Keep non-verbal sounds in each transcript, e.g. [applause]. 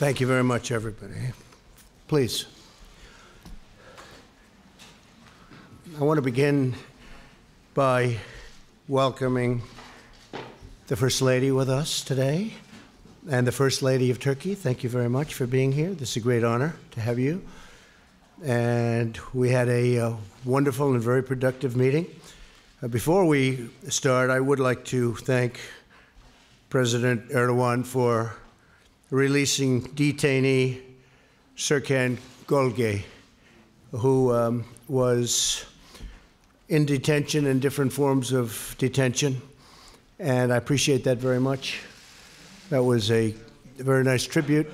Thank you very much, everybody. Please. I want to begin by welcoming the First Lady with us today and the First Lady of Turkey. Thank you very much for being here. This is a great honor to have you. And we had a uh, wonderful and very productive meeting. Uh, before we start, I would like to thank President Erdogan for releasing detainee Serkan Golge, who um, was in detention in different forms of detention. And I appreciate that very much. That was a very nice tribute,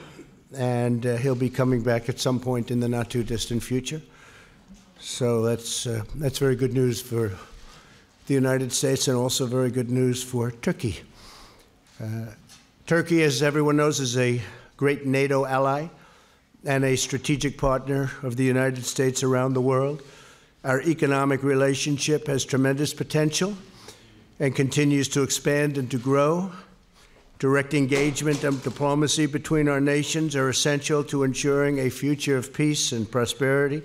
and uh, he'll be coming back at some point in the not too distant future. So that's, uh, that's very good news for the United States and also very good news for Turkey. Uh, Turkey, as everyone knows, is a great NATO ally and a strategic partner of the United States around the world. Our economic relationship has tremendous potential and continues to expand and to grow. Direct engagement and diplomacy between our nations are essential to ensuring a future of peace and prosperity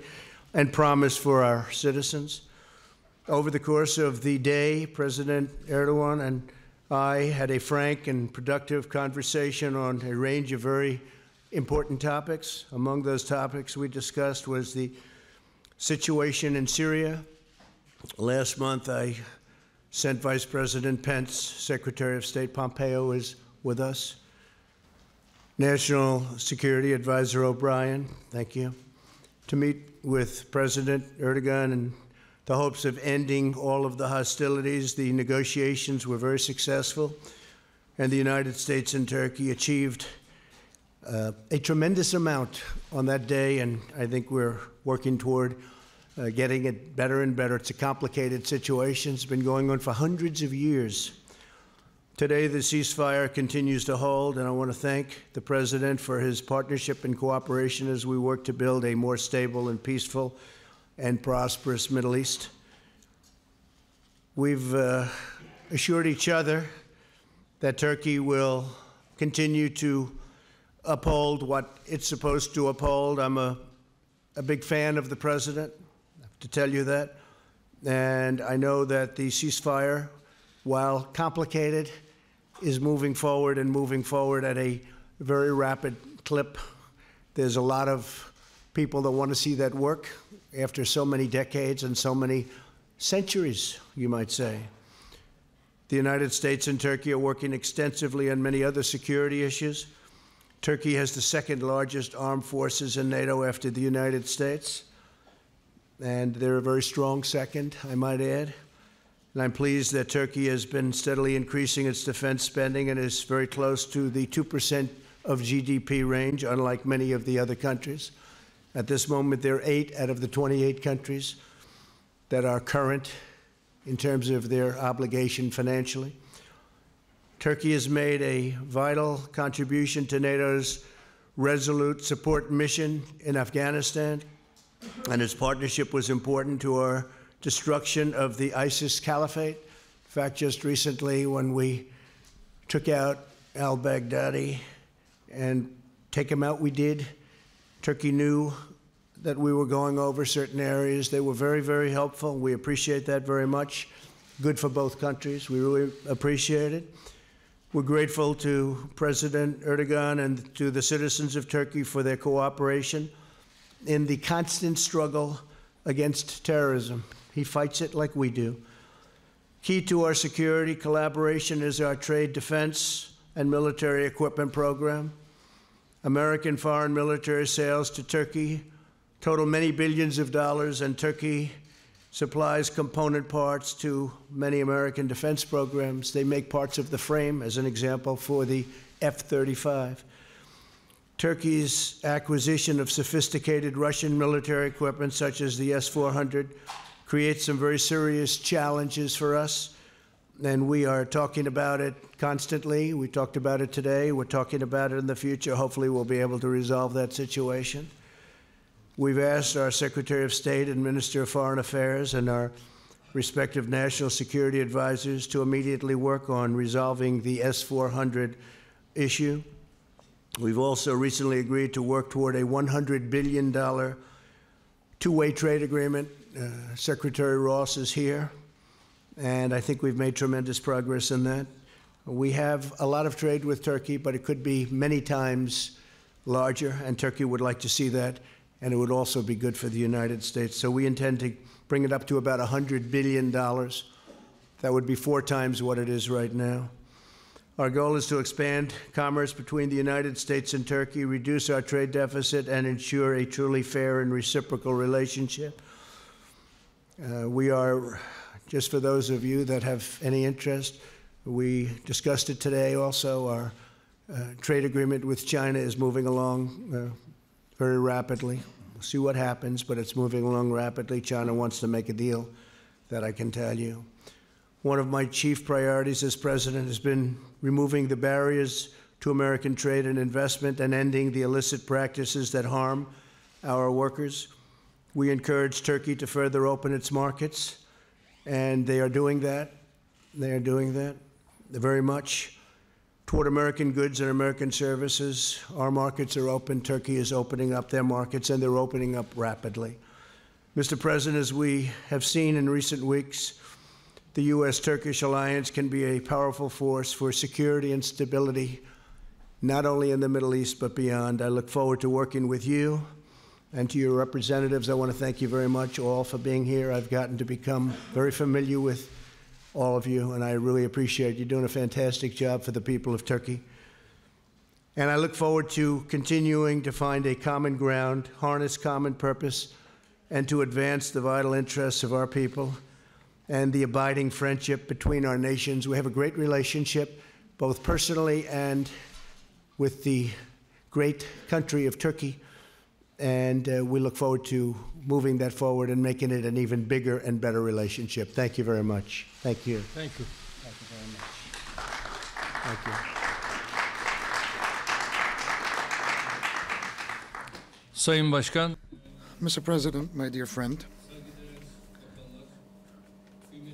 and promise for our citizens. Over the course of the day, President Erdogan and I had a frank and productive conversation on a range of very important topics. Among those topics we discussed was the situation in Syria. Last month, I sent Vice President Pence, Secretary of State Pompeo is with us. National Security Advisor O'Brien, thank you, to meet with President Erdogan in the hopes of ending all of the hostilities. The negotiations were very successful, and the United States and Turkey achieved uh, a tremendous amount on that day, and I think we're working toward uh, getting it better and better. It's a complicated situation. It's been going on for hundreds of years. Today, the ceasefire continues to hold, and I want to thank the President for his partnership and cooperation as we work to build a more stable and peaceful and prosperous Middle East. We've uh, assured each other that Turkey will continue to uphold what it's supposed to uphold. I'm a, a big fan of the President, I have to tell you that. And I know that the ceasefire while complicated, is moving forward and moving forward at a very rapid clip. There's a lot of people that want to see that work after so many decades and so many centuries, you might say. The United States and Turkey are working extensively on many other security issues. Turkey has the second largest armed forces in NATO after the United States, and they're a very strong second, I might add. And I'm pleased that Turkey has been steadily increasing its defense spending and is very close to the 2% of GDP range, unlike many of the other countries. At this moment, there are eight out of the 28 countries that are current in terms of their obligation financially. Turkey has made a vital contribution to NATO's resolute support mission in Afghanistan, and its partnership was important to our destruction of the ISIS caliphate. In fact, just recently, when we took out al Baghdadi and take him out, we did. Turkey knew that we were going over certain areas. They were very, very helpful. We appreciate that very much. Good for both countries. We really appreciate it. We're grateful to President Erdogan and to the citizens of Turkey for their cooperation in the constant struggle against terrorism. He fights it like we do. Key to our security collaboration is our trade defense and military equipment program. American foreign military sales to Turkey total many billions of dollars, and Turkey supplies component parts to many American defense programs. They make parts of the frame, as an example, for the F 35. Turkey's acquisition of sophisticated Russian military equipment, such as the S 400, creates some very serious challenges for us. And we are talking about it constantly. We talked about it today. We're talking about it in the future. Hopefully, we'll be able to resolve that situation. We've asked our Secretary of State and Minister of Foreign Affairs and our respective national security advisors to immediately work on resolving the S 400 issue. We've also recently agreed to work toward a $100 billion two way trade agreement. Uh, Secretary Ross is here, and I think we've made tremendous progress in that. We have a lot of trade with Turkey, but it could be many times larger, and Turkey would like to see that, and it would also be good for the United States. So we intend to bring it up to about $100 billion. That would be four times what it is right now. Our goal is to expand commerce between the United States and Turkey, reduce our trade deficit, and ensure a truly fair and reciprocal relationship. Uh, we are, just for those of you that have any interest, we discussed it today also. Our uh, trade agreement with China is moving along uh, very rapidly. We'll see what happens, but it's moving along rapidly. China wants to make a deal, that I can tell you. One of my chief priorities as president has been removing the barriers to American trade and investment and ending the illicit practices that harm our workers. We encourage Turkey to further open its markets, and they are doing that. They are doing that very much toward American goods and American services. Our markets are open. Turkey is opening up their markets, and they're opening up rapidly. Mr. President, as we have seen in recent weeks, the U.S. Turkish alliance can be a powerful force for security and stability, not only in the Middle East, but beyond. I look forward to working with you and to your representatives. I want to thank you very much all for being here. I've gotten to become very familiar with all of you, and I really appreciate you doing a fantastic job for the people of Turkey. And I look forward to continuing to find a common ground, harness common purpose, and to advance the vital interests of our people and the abiding friendship between our nations. We have a great relationship, both personally and with the great country of Turkey and uh, we look forward to moving that forward and making it an even bigger and better relationship. Thank you very much. Thank you. Thank you. Thank you very much. Thank you. Sayın Başkan, Mr. President, my dear friend,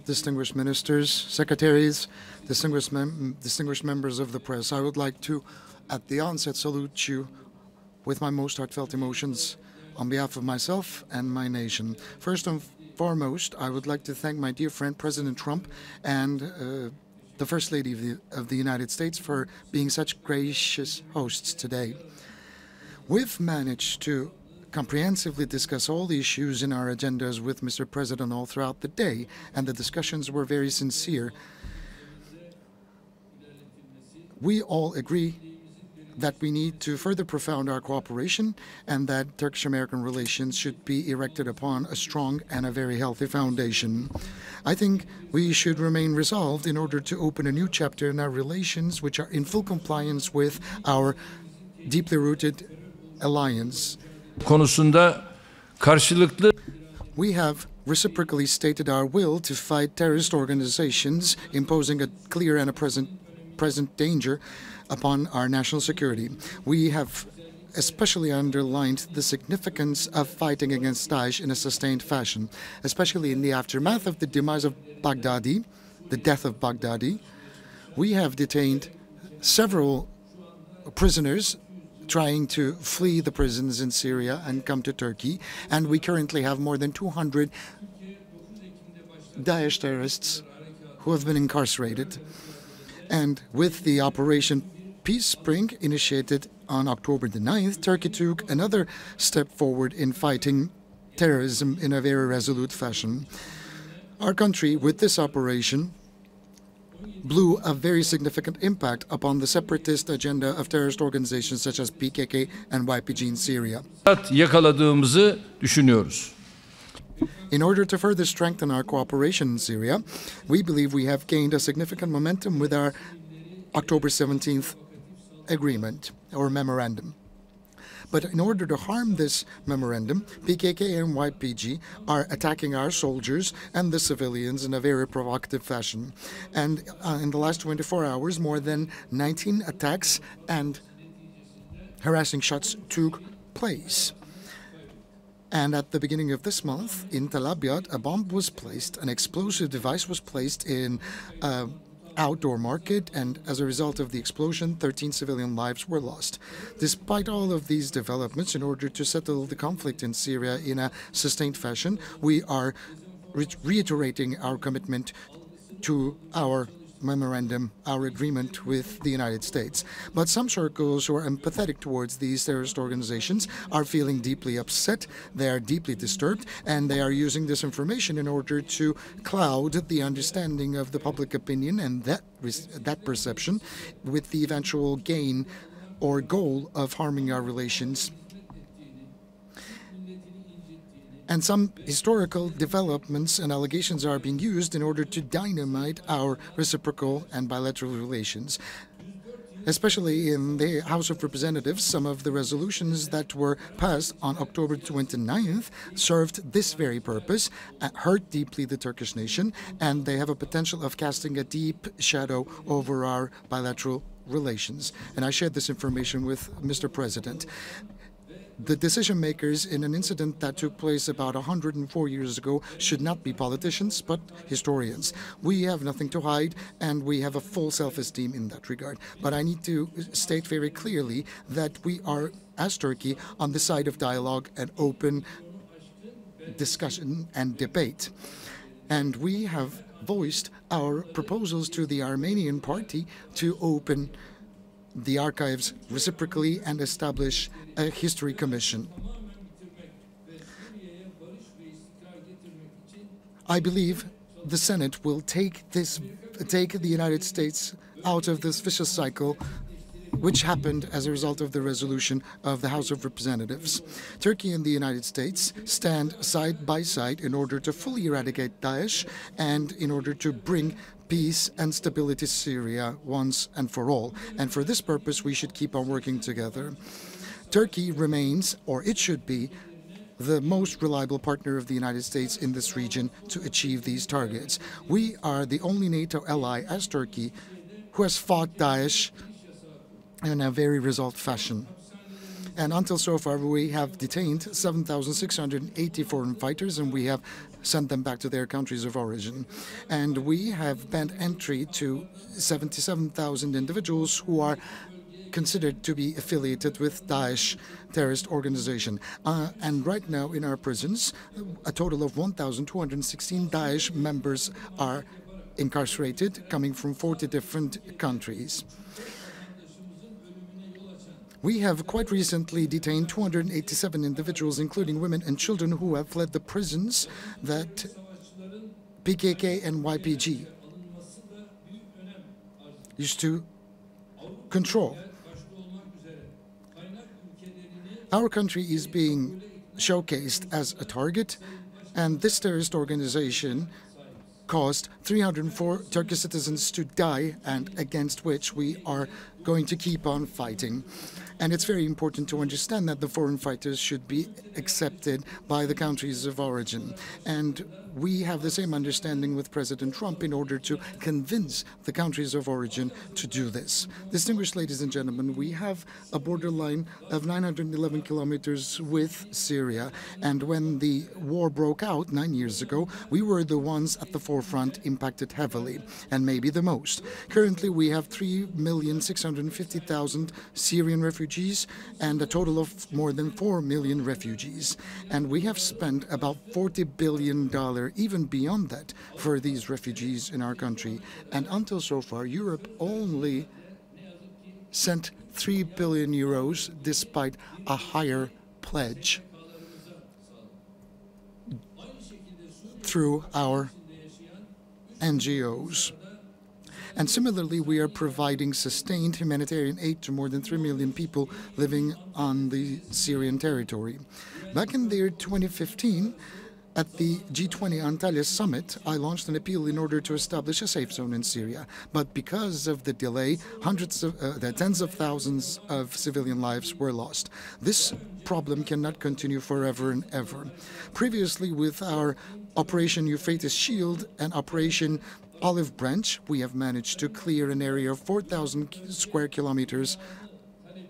distinguished ministers, secretaries, distinguished, mem distinguished members of the press, I would like to, at the onset, salute you with my most heartfelt emotions on behalf of myself and my nation. First and foremost, I would like to thank my dear friend President Trump and uh, the First Lady of the, of the United States for being such gracious hosts today. We've managed to comprehensively discuss all the issues in our agendas with Mr. President all throughout the day, and the discussions were very sincere. We all agree that we need to further profound our cooperation and that Turkish American relations should be erected upon a strong and a very healthy foundation. I think we should remain resolved in order to open a new chapter in our relations, which are in full compliance with our deeply rooted alliance. konusunda karşılıklı We have reciprocally stated our will to fight terrorist organizations imposing a clear and a present present danger upon our national security. We have especially underlined the significance of fighting against Daesh in a sustained fashion, especially in the aftermath of the demise of Baghdadi, the death of Baghdadi. We have detained several prisoners trying to flee the prisons in Syria and come to Turkey, and we currently have more than 200 Daesh terrorists who have been incarcerated. And with the Operation Peace Spring initiated on October the 9th, Turkey took another step forward in fighting terrorism in a very resolute fashion. Our country, with this operation, blew a very significant impact upon the separatist agenda of terrorist organizations such as PKK and YPG in Syria. yakaladığımızı düşünüyoruz. In order to further strengthen our cooperation in Syria, we believe we have gained a significant momentum with our October 17th agreement or memorandum. But in order to harm this memorandum, PKK and YPG are attacking our soldiers and the civilians in a very provocative fashion. And uh, in the last 24 hours, more than 19 attacks and harassing shots took place. And at the beginning of this month, in Tel a bomb was placed, an explosive device was placed in uh, outdoor market, and as a result of the explosion, 13 civilian lives were lost. Despite all of these developments, in order to settle the conflict in Syria in a sustained fashion, we are re- reiterating our commitment to our memorandum, our agreement with the United States. But some circles who are empathetic towards these terrorist organizations are feeling deeply upset, they are deeply disturbed, and they are using this information in order to cloud the understanding of the public opinion and that, that perception with the eventual gain or goal of harming our relations and some historical developments and allegations are being used in order to dynamite our reciprocal and bilateral relations. Especially in the House of Representatives, some of the resolutions that were passed on October 29th served this very purpose, uh, hurt deeply the Turkish nation, and they have a potential of casting a deep shadow over our bilateral relations. And I shared this information with Mr. President the decision makers in an incident that took place about 104 years ago should not be politicians, but historians. We have nothing to hide, and we have a full self esteem in that regard. But I need to state very clearly that we are, as Turkey, on the side of dialogue and open discussion and debate. And we have voiced our proposals to the Armenian party to open the archives reciprocally and establish a history commission. I believe the Senate will take this take the United States out of this vicious cycle which happened as a result of the resolution of the House of Representatives. Turkey and the United States stand side by side in order to fully eradicate Daesh and in order to bring peace and stability Syria once and for all. And for this purpose, we should keep on working together. Turkey remains, or it should be, the most reliable partner of the United States in this region to achieve these targets. We are the only NATO ally, as Turkey, who has fought Daesh in a very result fashion. And until so far, we have detained 7,680 foreign fighters and we have sent them back to their countries of origin. And we have banned entry to 77,000 individuals who are considered to be affiliated with Daesh terrorist organization. Uh, and right now in our prisons, a total of 1,216 Daesh members are incarcerated, coming from 40 different countries. We have quite recently detained 287 individuals, including women and children, who have fled the prisons that PKK and YPG used to control. Our country is being showcased as a target, and this terrorist organization caused 304 Turkish citizens to die, and against which we are going to keep on fighting. And it's very important to understand that the foreign fighters should be accepted by the countries of origin. And we have the same understanding with President Trump in order to convince the countries of origin to do this. Distinguished ladies and gentlemen, we have a borderline of 911 kilometers with Syria. And when the war broke out nine years ago, we were the ones at the forefront impacted heavily, and maybe the most. Currently, we have 3,650,000 Syrian refugees and a total of more than 4 million refugees. And we have spent about $40 billion even beyond that, for these refugees in our country. And until so far, Europe only sent 3 billion euros despite a higher pledge through our NGOs. And similarly, we are providing sustained humanitarian aid to more than 3 million people living on the Syrian territory. Back in the year 2015, at the G20 Antalya summit, I launched an appeal in order to establish a safe zone in Syria. But because of the delay, hundreds of, uh, tens of thousands of civilian lives were lost. This problem cannot continue forever and ever. Previously, with our Operation Euphrates Shield and Operation Olive Branch, we have managed to clear an area of 4,000 square kilometers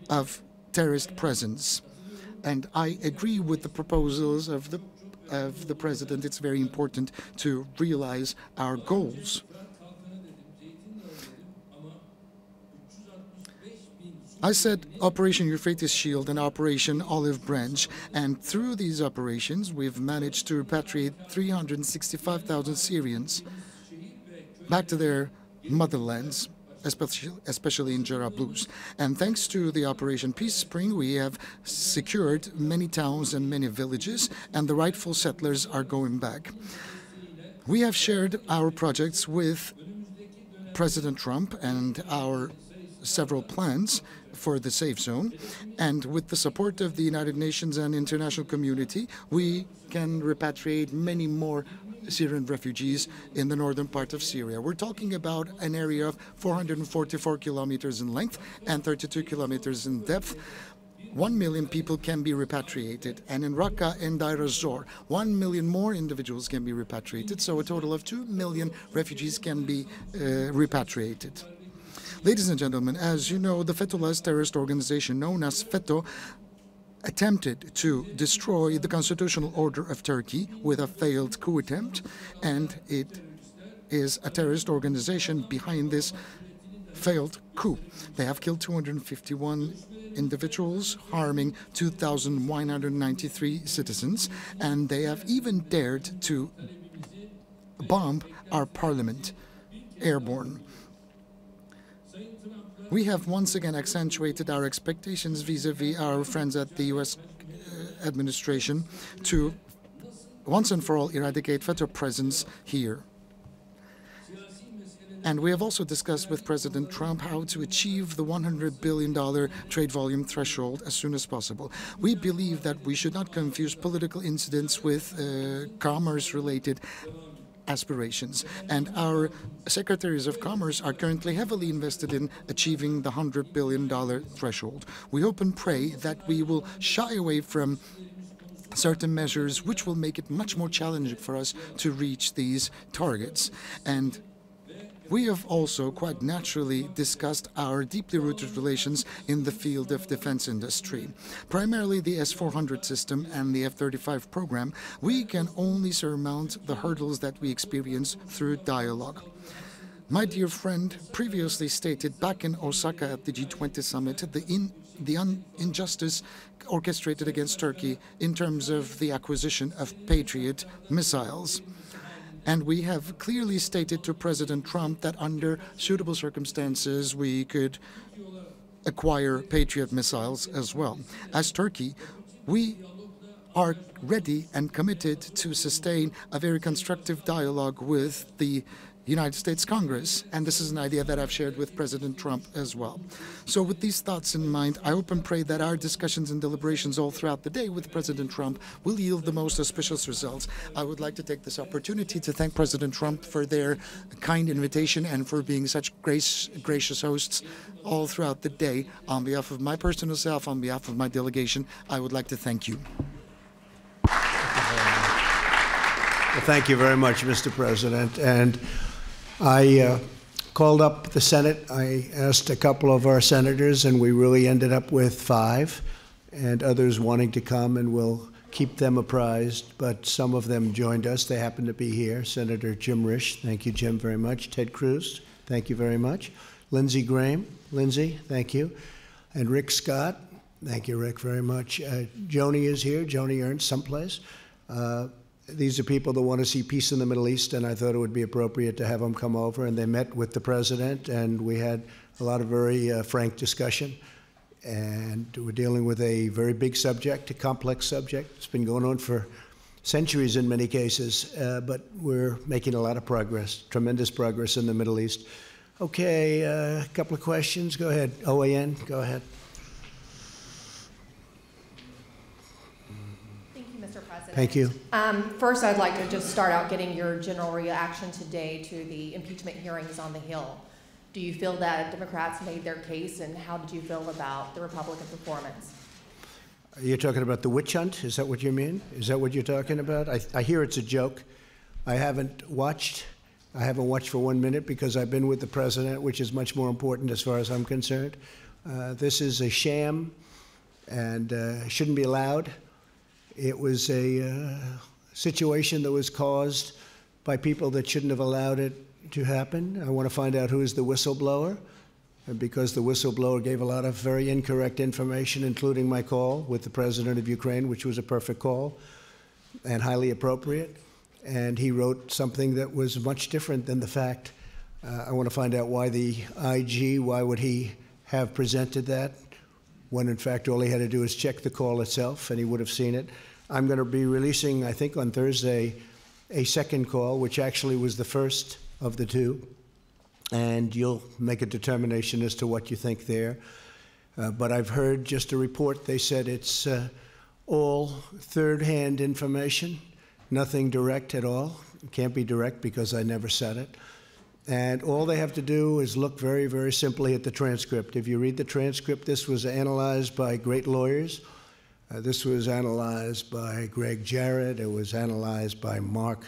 of terrorist presence. And I agree with the proposals of the of the president. It's very important to realize our goals. I said Operation Euphrates Shield and Operation Olive Branch, and through these operations, we've managed to repatriate 365,000 Syrians back to their motherlands, especially, especially in Jarablus. And thanks to the Operation Peace Spring, we have secured many towns and many villages, and the rightful settlers are going back. We have shared our projects with President Trump and our several plans for the safe zone. And with the support of the United Nations and international community, we can repatriate many more Syrian refugees in the northern part of Syria. We're talking about an area of 444 kilometers in length and 32 kilometers in depth. One million people can be repatriated, and in Raqqa and Deir ez-Zor, one million more individuals can be repatriated, so a total of two million refugees can be uh, repatriated. Ladies and gentlemen, as you know, the Fethullahist terrorist organization known as FETÖ attempted to destroy the constitutional order of Turkey with a failed coup attempt, and it is a terrorist organization behind this failed coup. They have killed 251 individuals, harming 2,193 citizens, and they have even dared to bomb our parliament airborne. We have once again accentuated our expectations vis-à-vis our friends at the U.S. uh, administration to once and for all eradicate FETÖ presence here. And we have also discussed with President Trump how to achieve the $100 billion trade volume threshold as soon as possible. We believe that we should not confuse political incidents with uh, commerce-related aspirations. And our secretaries of commerce are currently heavily invested in achieving the $100 billion threshold. We hope and pray that we will shy away from certain measures which will make it much more challenging for us to reach these targets. And we have also quite naturally discussed our deeply rooted relations in the field of defense industry. Primarily the S-400 system and the F-35 program, we can only surmount the hurdles that we experience through dialogue. My dear friend previously stated back in Osaka at the G20 summit the, in, the injustice orchestrated against Turkey in terms of the acquisition of Patriot missiles. And we have clearly stated to President Trump that under suitable circumstances we could acquire Patriot missiles as well. As Turkey, we are ready and committed to sustain a very constructive dialogue with the United States Congress, and this is an idea that I've shared with President Trump as well. So with these thoughts in mind, I hope and pray that our discussions and deliberations all throughout the day with President Trump will yield the most auspicious results. I would like to take this opportunity to thank President Trump for their kind invitation and for being such grace, gracious hosts all throughout the day. On behalf of my personal self, on behalf of my delegation, I would like to thank you. Well, thank you very much, Mr. President. And I uh, called up the Senate. I asked a couple of our senators, and we really ended up with five, and others wanting to come, and we'll keep them apprised. But some of them joined us. They happen to be here. Senator Jim Risch, thank you, Jim, very much. Ted Cruz, thank you very much. Lindsey Graham, Lindsey, thank you. And Rick Scott, thank you, Rick, very much. Uh, Joni is here, Joni Ernst, someplace. Uh, these are people that want to see peace in the Middle East, and I thought it would be appropriate to have them come over. And they met with the president, and we had a lot of very uh, frank discussion. And we're dealing with a very big subject, a complex subject. It's been going on for centuries in many cases, uh, but we're making a lot of progress, tremendous progress in the Middle East. Okay, uh, a couple of questions. Go ahead. OAN, go ahead. Thank you. Um, first, I'd like to just start out getting your general reaction today to the impeachment hearings on the Hill. Do you feel that Democrats made their case, and how did you feel about the Republican performance? You're talking about the witch hunt? Is that what you mean? Is that what you're talking about? I, I hear it's a joke. I haven't watched. I haven't watched for one minute because I've been with the president, which is much more important as far as I'm concerned. Uh, this is a sham and uh, shouldn't be allowed. It was a uh, situation that was caused by people that shouldn't have allowed it to happen. I want to find out who is the whistleblower, and because the whistleblower gave a lot of very incorrect information, including my call with the president of Ukraine, which was a perfect call and highly appropriate. And he wrote something that was much different than the fact. Uh, I want to find out why the IG, why would he have presented that when in fact all he had to do is check the call itself and he would have seen it. I'm going to be releasing, I think on Thursday, a second call, which actually was the first of the two. And you'll make a determination as to what you think there. Uh, but I've heard just a report, they said it's uh, all third hand information, nothing direct at all. It can't be direct because I never said it. And all they have to do is look very, very simply at the transcript. If you read the transcript, this was analyzed by great lawyers. Uh, this was analyzed by Gregg Jarrett. It was analyzed by Mark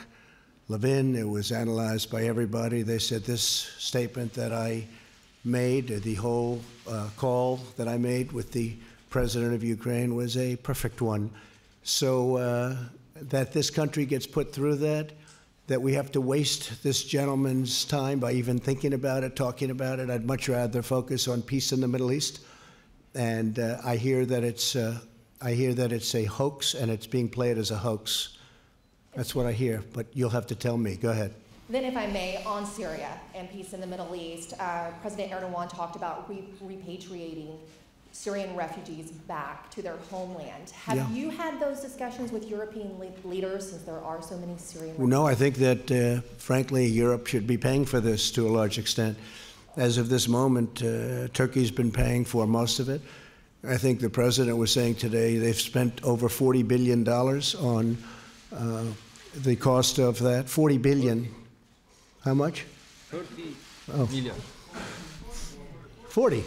Levin. It was analyzed by everybody. They said this statement that I made, the whole uh, call that I made with the president of Ukraine, was a perfect one. So uh, that this country gets put through that, that we have to waste this gentleman's time by even thinking about it, talking about it. I'd much rather focus on peace in the Middle East. And uh, I hear that it's uh, I hear that it's a hoax and it's being played as a hoax. That's what I hear, but you'll have to tell me. Go ahead. Then, if I may, on Syria and peace in the Middle East, uh, President Erdogan talked about re- repatriating Syrian refugees back to their homeland. Have Yeah. you had those discussions with European le- leaders since there are so many Syrian Well, no, I think that, uh, frankly, Europe should be paying for this to a large extent. As of this moment, uh, Turkey's been paying for most of it. I think the president was saying today they've spent over $40 billion on uh, the cost of that. 40 billion. How much? 30 Oh. milyar. 40.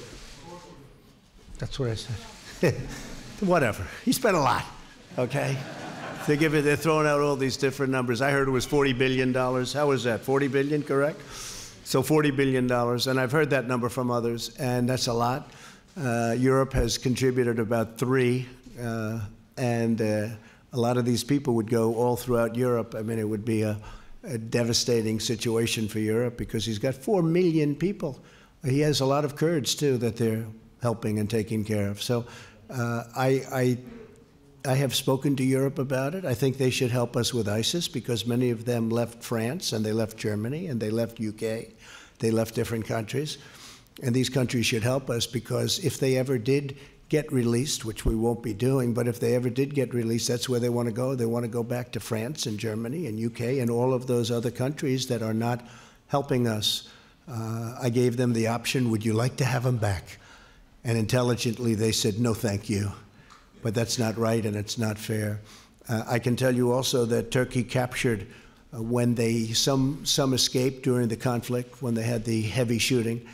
That's what I said. [laughs] Whatever. He spent a lot. Okay. They give it. They're throwing out all these different numbers. I heard it was 40 billion dollars. How was that? 40 billion, correct? So 40 billion dollars, and I've heard that number from others, and that's a lot. Uh, Europe has contributed about three, uh, and uh, a lot of these people would go all throughout Europe. I mean, it would be a, a devastating situation for Europe because he's got four million people. He has a lot of Kurds too that they're helping and taking care of. So uh, I, I, I have spoken to Europe about it. I think they should help us with ISIS because many of them left France and they left Germany and they left UK. They left different countries. And these countries should help us because if they ever did get released, which we won't be doing, but if they ever did get released, that's where they want to go. They want to go back to France and Germany and UK and all of those other countries that are not helping us. Uh, I gave them the option would you like to have them back? And intelligently, they said, no, thank you. But that's not right and it's not fair. Uh, I can tell you also that Turkey captured uh, when they, some, some escaped during the conflict, when they had the heavy shooting.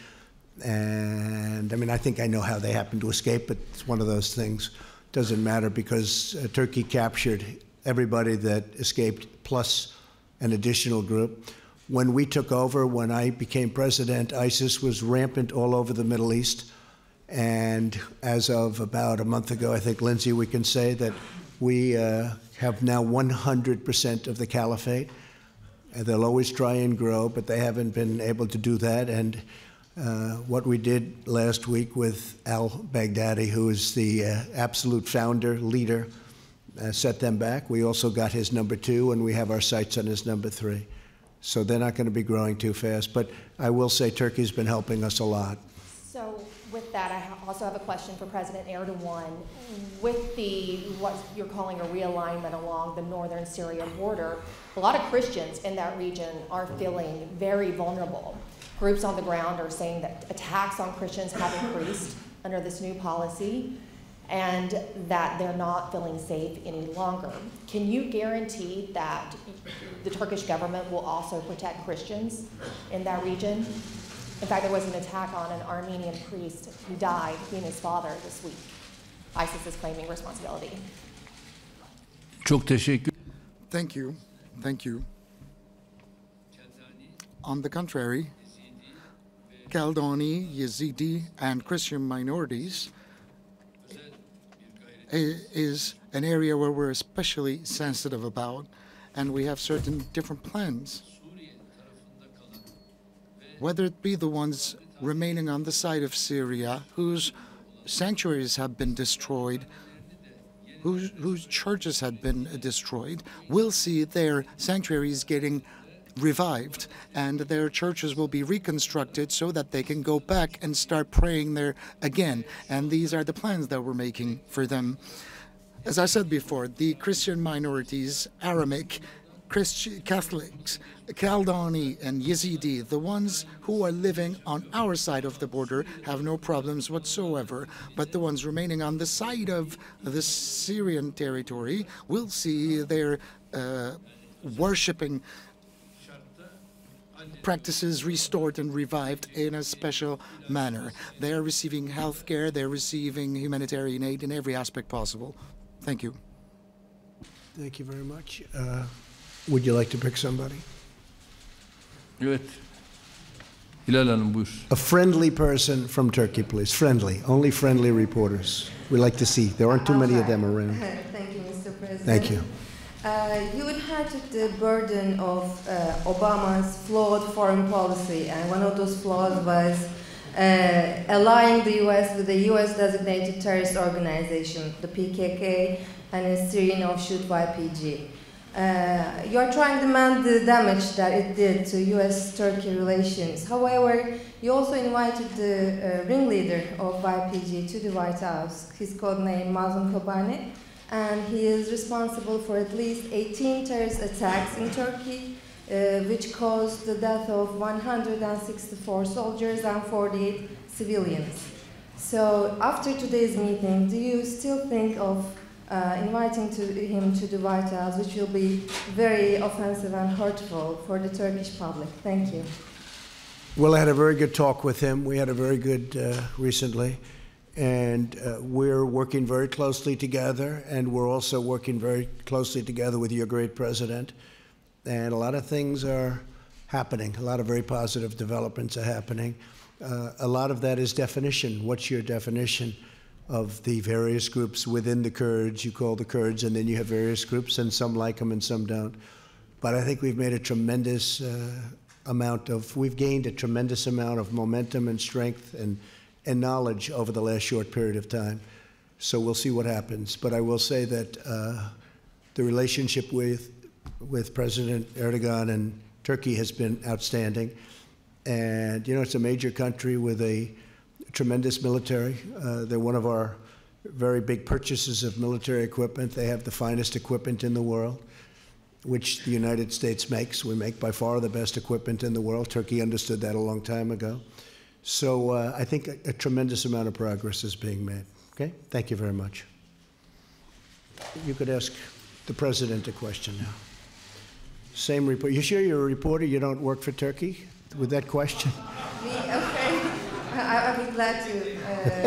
And I mean, I think I know how they happened to escape, but it's one of those things. Doesn't matter because uh, Turkey captured everybody that escaped plus an additional group. When we took over, when I became president, ISIS was rampant all over the Middle East. And as of about a month ago, I think, Lindsey, we can say that we uh, have now 100% of the caliphate. And they'll always try and grow, but they haven't been able to do that. And uh, what we did last week with al Baghdadi, who is the uh, absolute founder, leader, uh, set them back. We also got his number two, and we have our sights on his number three. So they're not going to be growing too fast. But I will say Turkey's been helping us a lot. So with that, I also have a question for President Erdogan. With the, what you're calling a realignment along the northern Syria border, a lot of Christians in that region are feeling very vulnerable. Groups on the ground are saying that attacks on Christians have increased [coughs] under this new policy and that they're not feeling safe any longer. Can you guarantee that the Turkish government will also protect Christians in that region? In fact, there was an attack on an Armenian priest who died, he and his father, this week. ISIS is claiming responsibility. Çok teşekkür. Thank you. Thank you. On the contrary, Kaldani, Yazidi, and Christian minorities is an area where we're especially sensitive about, and we have certain different plans. Whether it be the ones remaining on the side of Syria, whose sanctuaries have been destroyed, whose, whose churches had been destroyed, will see their sanctuaries getting revived and their churches will be reconstructed so that they can go back and start praying there again. And these are the plans that we're making for them. As I said before, the Christian minorities, Aramaic, Christian Catholics, Chaldani, and Yazidi, the ones who are living on our side of the border, have no problems whatsoever. But the ones remaining on the side of the Syrian territory will see their uh, worshipping practices restored and revived in a special manner. They are receiving health care, they're receiving humanitarian aid in every aspect possible. Thank you. Thank you very much. Uh, Would you like to pick somebody? Evet. Hilal Hanım buyur. A friendly person from Turkey, please. Friendly. Only friendly reporters. We like to see. There aren't too many of them around. [laughs] Thank you, Mr. President. Thank you. Uh, you inherited the burden of uh, Obama's flawed foreign policy, and one of those flaws was uh, allying the U.S. with the U.S. designated terrorist organization, the PKK, and its Syrian offshoot YPG. Uh, you are trying to mend the damage that it did to U.S.-Turkey relations. However, you also invited the uh, ringleader of YPG to the White House. His code name Mazlum Kobane, and he is responsible for at least 18 terrorist attacks in Turkey, uh, which caused the death of 164 soldiers and 48 civilians. So, after today's meeting, do you still think of uh, inviting to him to the White House, which will be very offensive and hurtful for the Turkish public? Thank you. Well, I had a very good talk with him. We had a very good uh, recently. And uh, we're working very closely together, and we're also working very closely together with your great president. And a lot of things are happening. A lot of very positive developments are happening. Uh, a lot of that is definition. What's your definition of the various groups within the Kurds? You call the Kurds, and then you have various groups, and some like them and some don't. But I think we've made a tremendous uh, amount of, we've gained a tremendous amount of momentum and strength and, and knowledge over the last short period of time. So we'll see what happens. But I will say that uh, the relationship with, with President Erdogan and Turkey has been outstanding. And, you know, it's a major country with a tremendous military. Uh, they're one of our very big purchases of military equipment. They have the finest equipment in the world which the United States makes. We make by far the best equipment in the world. Turkey understood that a long time ago. So uh, I think a, a, tremendous amount of progress is being made. Okay? Thank you very much. You could ask the president a question now. Same report. You sure you're a reporter? You don't work for Turkey with that question? [laughs] Me, okay. I, I'll be glad to.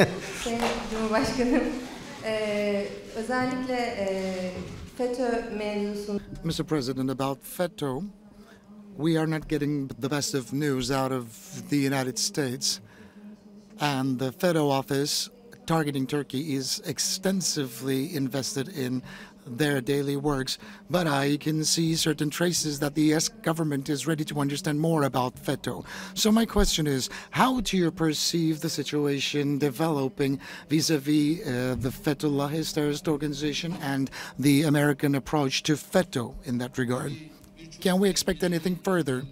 Uh, Sayın Cumhurbaşkanım, e, özellikle e, FETÖ mevzusunda Mr. President, about FETÖ, we are not getting the best of news out of the United States. And the FETÖ office targeting Turkey is extensively invested in their daily works. But I can see certain traces that the US government is ready to understand more about FETÖ. So my question is, how do you perceive the situation developing vis-a-vis uh, the Fethullahist terrorist organization and the American approach to FETÖ in that regard? Can we expect anything further?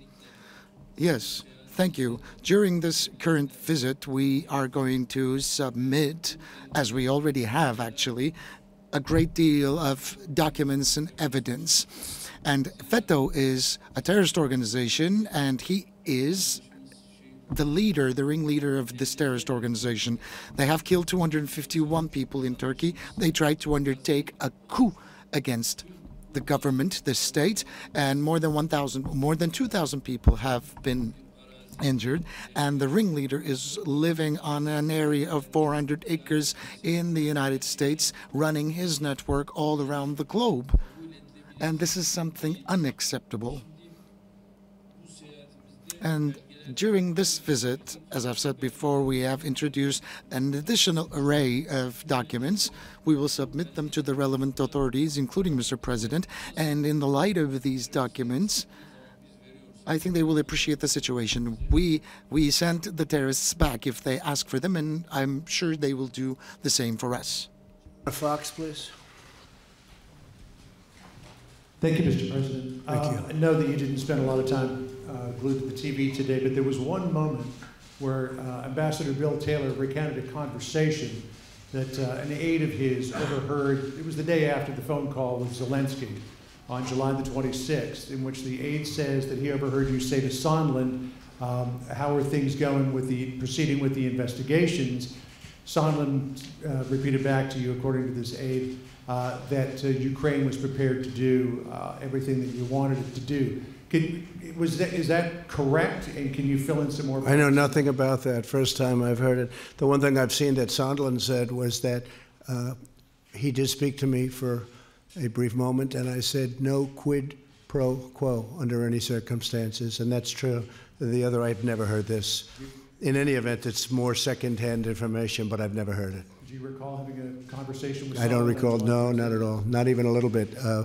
Yes, thank you. During this current visit, we are going to submit, as we already have actually, a great deal of documents and evidence. And FETÖ is a terrorist organization, and he is the leader, the ringleader of this terrorist organization. They have killed 251 people in Turkey. They tried to undertake a coup against the government, the state, and more than 1,000, more than 2,000 people have been injured, and the ringleader is living on an area of 400 acres in the United States, running his network all around the globe. And this is something unacceptable. And during this visit, as I've said before, we have introduced an additional array of documents. We will submit them to the relevant authorities, including Mr. President. And in the light of these documents, I think they will appreciate the situation. We we sent the terrorists back if they ask for them, and I'm sure they will do the same for us. Fox, please. Thank you, Mr. President. Thank Uh, you. I know that you didn't spend a lot of time uh, glued to the TV today, but there was one moment where uh, Ambassador Bill Taylor recounted a conversation that uh, an aide of his overheard. It was the day after the phone call with Zelensky on July the 26th, in which the aide says that he overheard you say to Sondland, um, "How are things going with the proceeding with the investigations?" Sondland uh, repeated back to you, according to this aide, uh, that uh, Ukraine was prepared to do uh, everything that you wanted it to do. Can, was that, is that correct? And can you fill in some more? I know nothing about that. First time I've heard it. The one thing I've seen that Sondland said was that uh, he did speak to me for a brief moment, and I said no quid pro quo under any circumstances, and that's true. The other, I've never heard this. In any event, it's more secondhand information, but I've never heard it. Do you recall having a conversation with? I don't recall. No, not at all. Not even a little bit. Uh, uh,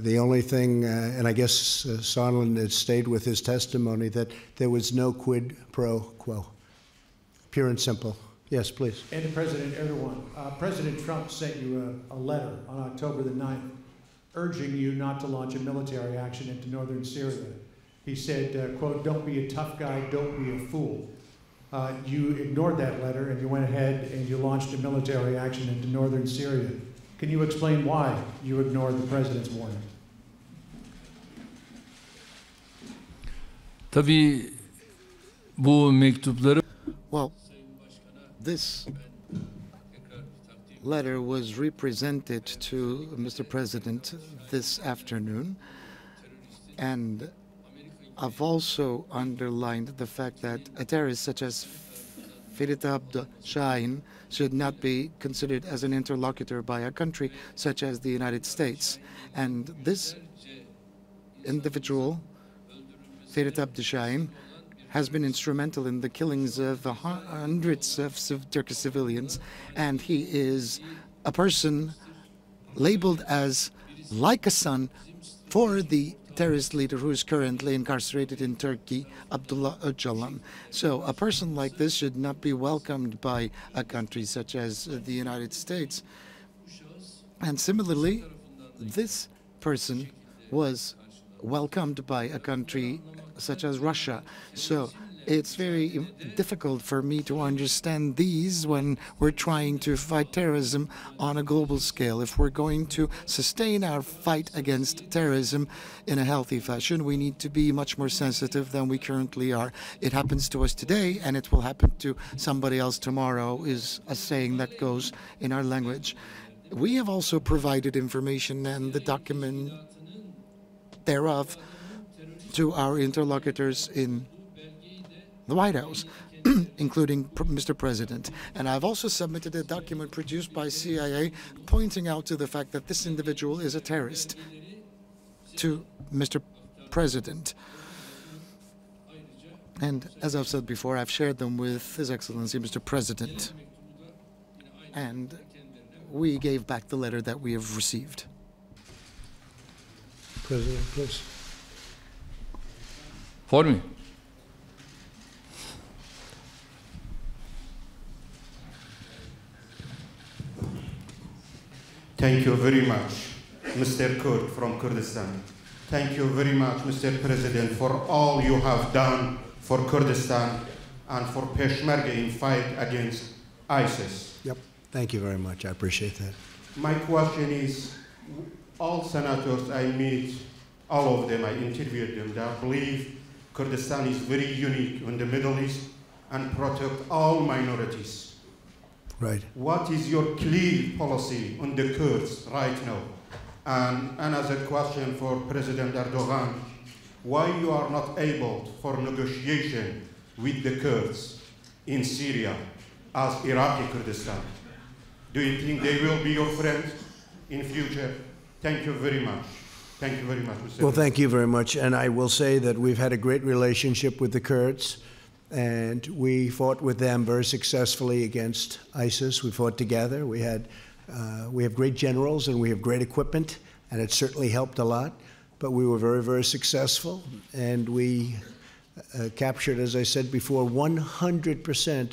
the only thing, uh, and I guess uh, Sondland had stayed with his testimony that there was no quid pro quo. Pure and simple. Yes, please. And to President Erdogan, uh, President Trump sent you a, a letter on October the 9th urging you not to launch a military action into northern Syria. He said, uh, quote, don't be a tough guy, don't be a fool. Uh, you ignored that letter and you went ahead and you launched a military action into northern Syria. Can you explain why you ignored the president's warning? Tabii bu mektupları Well, this letter was represented to Mr. President this afternoon, and I've also underlined the fact that a terrorist such as Ferit Abd Shaheen should not be considered as an interlocutor by a country such as the United States. And this individual, Ferit Abd Shaheen, has been instrumental in the killings of hundreds of Turkish civilians, and he is a person labeled as like a son for the terrorist leader who is currently incarcerated in Turkey, Abdullah Öcalan. So a person like this should not be welcomed by a country such as the United States. And similarly, this person was welcomed by a country such as Russia. So it's very difficult for me to understand these when we're trying to fight terrorism on a global scale. If we're going to sustain our fight against terrorism in a healthy fashion, we need to be much more sensitive than we currently are. It happens to us today, and it will happen to somebody else tomorrow, is a saying that goes in our language. We have also provided information and the document thereof to our interlocutors in the White House, [clears throat] including pr- Mr. President. And I've also submitted a document produced by CIA pointing out to the fact that this individual is a terrorist to Mr. President. And as I've said before, I've shared them with His Excellency Mr. President. And we gave back the letter that we have received. President, please. for me. Thank you very much, Mr. Kurd from Kurdistan. Thank you very much, Mr. President, for all you have done for Kurdistan and for Peshmerga in fight against ISIS. Yep. Thank you very much. I appreciate that. My question is, all senators I meet, all of them, I interviewed them, they believe Kurdistan is very unique in the Middle East and protect all minorities. Right. What is your clear policy on the Kurds right now? And another question for President Erdogan, why you are not able for negotiation with the Kurds in Syria as Iraqi Kurdistan? Do you think they will be your friends in future? Thank you very much. Thank you very much, Mr. Well, thank you very much. And I will say that we've had a great relationship with the Kurds, and we fought with them very successfully against ISIS. We fought together. We had, uh, we have great generals and we have great equipment, and it certainly helped a lot. but we were very, very successful, and we uh, captured, as I said before, 100%.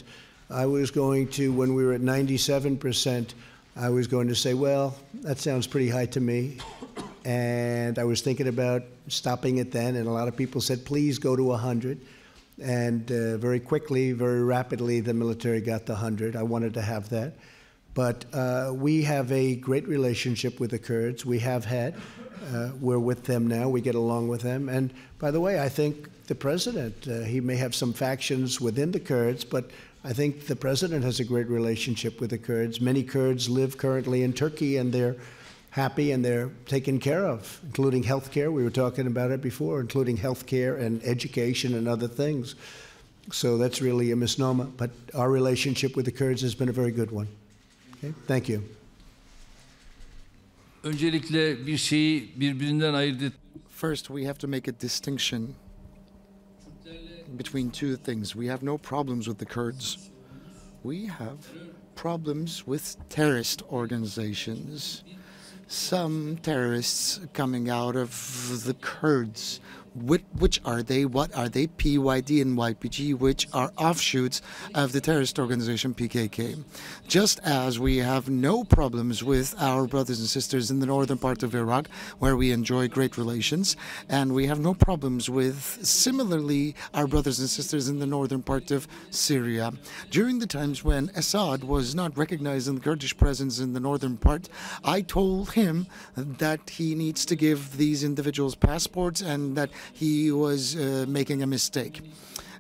I was going to, when we were at 97%, I was going to say, well, that sounds pretty high to me. And I was thinking about stopping it then, and a lot of people said, please go to 100. And uh, very quickly, very rapidly, the military got the 100. I wanted to have that. But uh, we have a great relationship with the Kurds. We have had. Uh, we're with them now. We get along with them. And by the way, I think the president, uh, he may have some factions within the Kurds, but I think the president has a great relationship with the Kurds. Many Kurds live currently in Turkey, and they're happy and they're taken care of, including health care. We were talking about it before, including health care and education and other things. So that's really a misnomer. But our relationship with the Kurds has been a very good one. Okay? Thank you. Öncelikle bir şeyi birbirinden ayırt. First, we have to make a distinction between two things. We have no problems with the Kurds. We have problems with terrorist organizations. Some terrorists coming out of the Kurds. Which, which are they? What are they? PYD and YPG, which are offshoots of the terrorist organization PKK. Just as we have no problems with our brothers and sisters in the northern part of Iraq, where we enjoy great relations, and we have no problems with, similarly, our brothers and sisters in the northern part of Syria. During the times when Assad was not recognizing the Kurdish presence in the northern part, I told him that he needs to give these individuals passports and that he was uh, making a mistake.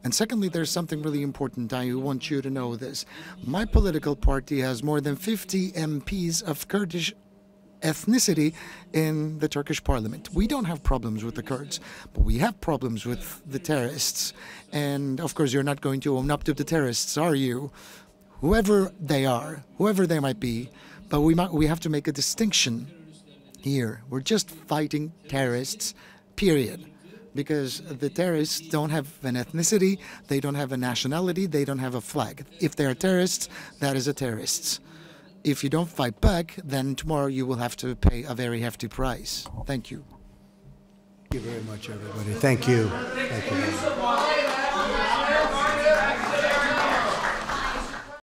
And secondly, there's something really important. I want you to know this. My political party has more than 50 MPs of Kurdish ethnicity in the Turkish parliament. We don't have problems with the Kurds, but we have problems with the terrorists. And of course, you're not going to own up to the terrorists, are you? Whoever they are, whoever they might be, but we, might, we have to make a distinction here. We're just fighting terrorists, period because the terrorists don't have an ethnicity, they don't have a nationality, they don't have a flag. If they are terrorists, that is a terrorist. If you don't fight back, then tomorrow you will have to pay a very hefty price. Thank you. Thank you very much, everybody. Thank you. Thank you.